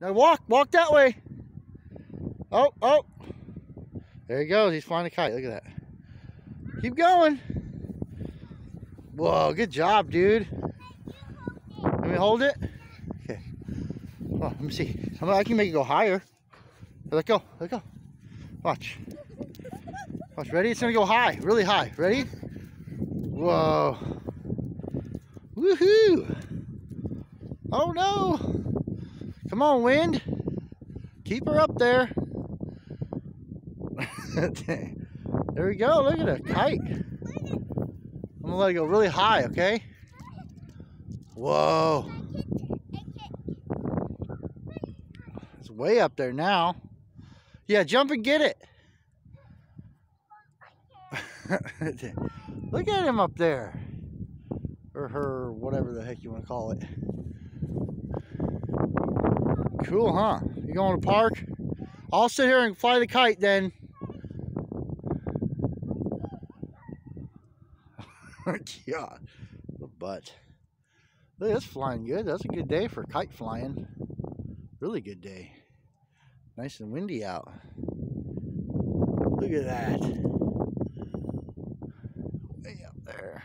Now walk, walk that way. Oh, oh. There he goes. He's flying a kite. Look at that. Keep going. Whoa, good job, dude. Let me hold it. Okay. Oh, let me see. I can make it go higher. Let go. Let go. Watch. Watch. Ready? It's gonna go high. Really high. Ready? Whoa. Woohoo! Oh no! Come on, wind. Keep her up there. there we go. Look at a kite. I'm gonna let it go really high, okay? Whoa. It's way up there now. Yeah, jump and get it. Look at him up there. Or her, whatever the heck you want to call it. Cool, huh? You going to park? I'll sit here and fly the kite then. God, the butt. That's flying good. That's a good day for kite flying. Really good day. Nice and windy out. Look at that. Way up there.